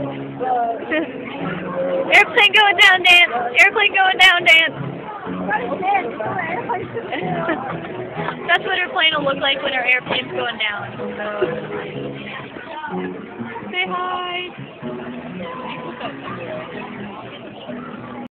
Airplane going down dance. Airplane going down dance. That's what her plane will look like when her airplane's going down.